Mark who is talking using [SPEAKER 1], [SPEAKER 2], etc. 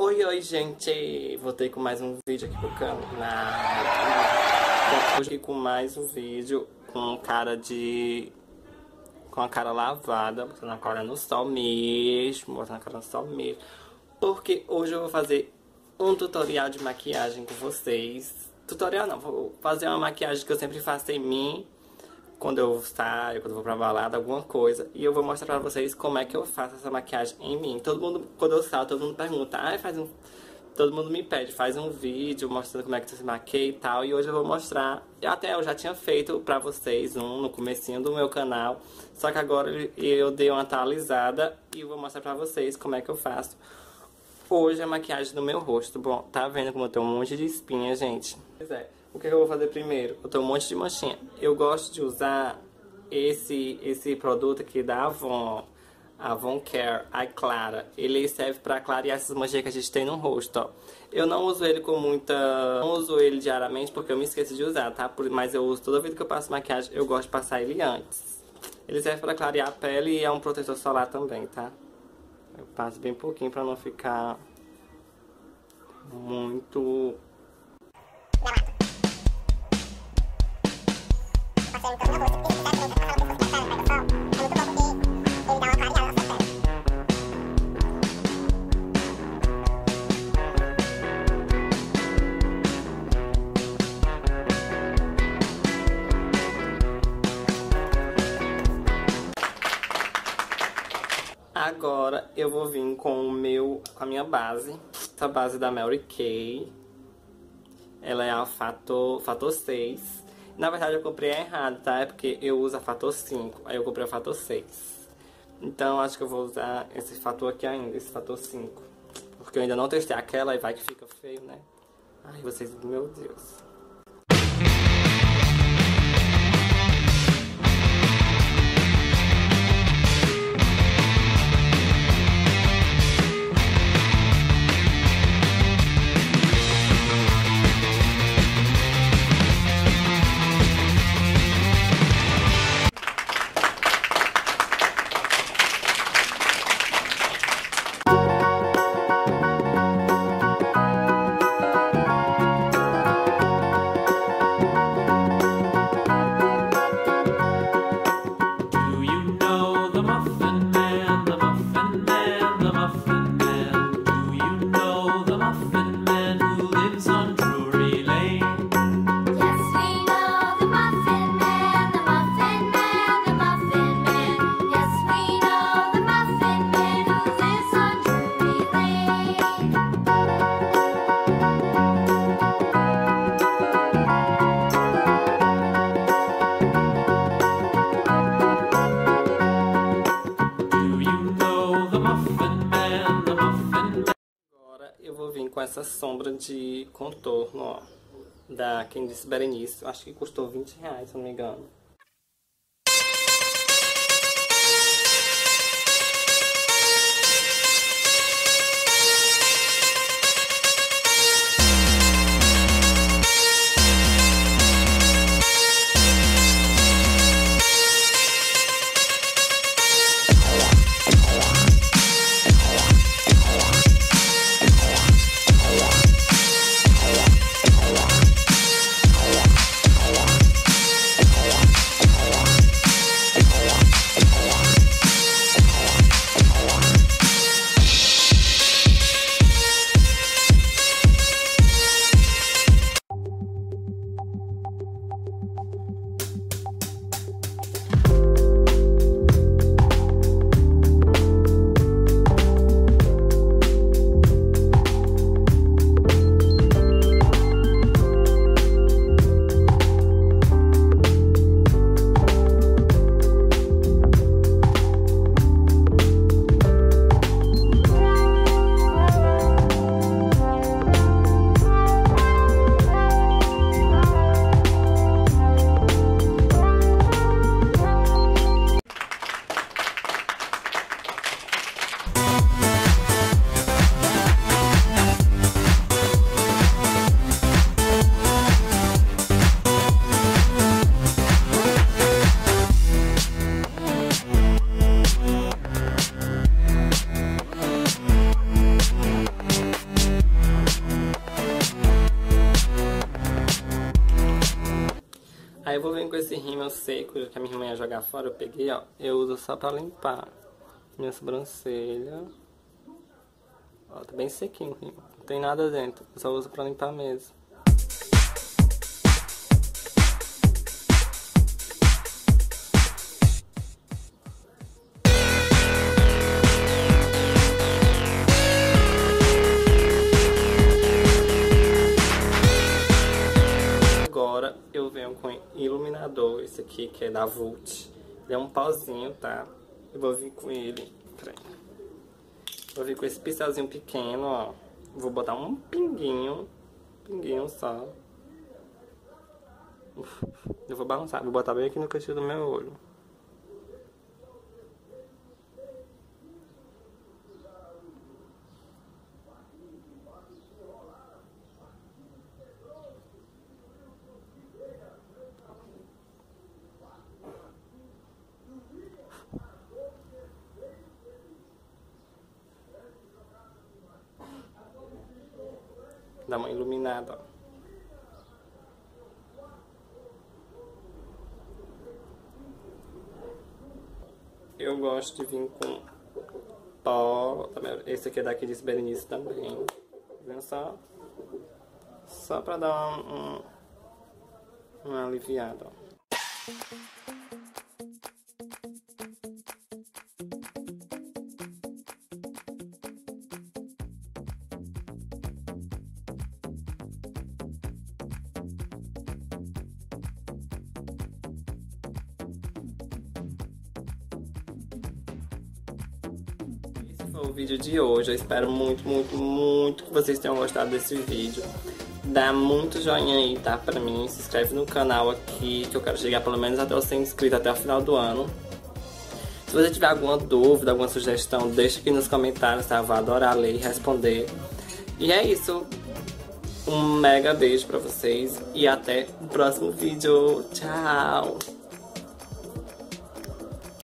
[SPEAKER 1] Oi, oi, gente! Voltei com mais um vídeo aqui pro canal. Hoje aqui com mais um vídeo com cara de... Com a cara lavada, botando a cara no sol mesmo, botando a cara no sol mesmo. Porque hoje eu vou fazer um tutorial de maquiagem com vocês. Tutorial não, vou fazer uma maquiagem que eu sempre faço em mim quando eu saio, quando eu vou pra balada, alguma coisa. E eu vou mostrar pra vocês como é que eu faço essa maquiagem em mim. Todo mundo, quando eu saio, todo mundo pergunta, ah, faz um... Todo mundo me pede, faz um vídeo mostrando como é que você se maquia e tal. E hoje eu vou mostrar, até eu já tinha feito pra vocês um no comecinho do meu canal. Só que agora eu dei uma atualizada e vou mostrar pra vocês como é que eu faço. Hoje a maquiagem do meu rosto. Bom, tá vendo como eu tenho um monte de espinha, gente? Pois é. O que, é que eu vou fazer primeiro? Eu tenho um monte de manchinha. Eu gosto de usar esse, esse produto aqui da Avon. Avon Care Eye Clara. Ele serve para clarear essas manchinhas que a gente tem no rosto, ó. Eu não uso ele com muita... Não uso ele diariamente porque eu me esqueço de usar, tá? Mas eu uso toda vez que eu passo maquiagem, eu gosto de passar ele antes. Ele serve para clarear a pele e é um protetor solar também, tá? Eu passo bem pouquinho para não ficar muito Agora eu vou vir com o meu, a minha base, essa base da Mary Kay. Ela é a Fator, Fator 6. Na verdade eu comprei errado, tá? É porque eu uso a fator 5, aí eu comprei a fator 6. Então acho que eu vou usar esse fator aqui ainda, esse fator 5. Porque eu ainda não testei aquela e vai que fica feio, né? Ai, vocês, meu Deus. Com essa sombra de contorno, ó. Da quem disse Berenice. Acho que custou 20 reais, se não me engano. Mesmo com esse rímel seco que a minha irmã ia jogar fora, eu peguei, ó. Eu uso só pra limpar minha sobrancelha. Ó, tá bem sequinho o rímel. Não tem nada dentro, eu só uso pra limpar mesmo. Eu venho com iluminador, esse aqui que é da Vult. Ele é um pauzinho, tá? Eu vou vir com ele. Peraí. Vou vir com esse pincelzinho pequeno, ó. Vou botar um pinguinho. Pinguinho só. Eu vou balançar. Vou botar bem aqui no cantinho do meu olho. Dá uma iluminada, ó. Eu gosto de vir com pó. Esse aqui é daqui de Berenice também. Viu só? Só pra dar um, um, ó. O vídeo de hoje. Eu espero muito, muito, muito que vocês tenham gostado desse vídeo. Dá muito joinha aí, tá? Pra mim, se inscreve no canal aqui, que eu quero chegar pelo menos até os 100 inscritos até o final do ano. Se você tiver alguma dúvida, alguma sugestão, deixa aqui nos comentários, tá? Eu vou adorar ler e responder. E é isso. Um mega beijo pra vocês e até o próximo vídeo. Tchau!